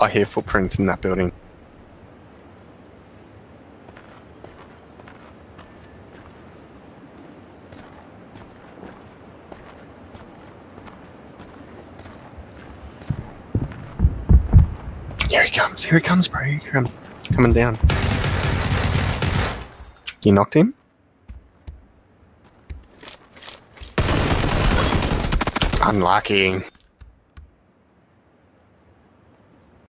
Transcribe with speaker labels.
Speaker 1: I hear footprints in that building. Here he comes. Here he comes, bro. Here he comes. Coming down. You knocked him? Unlucky.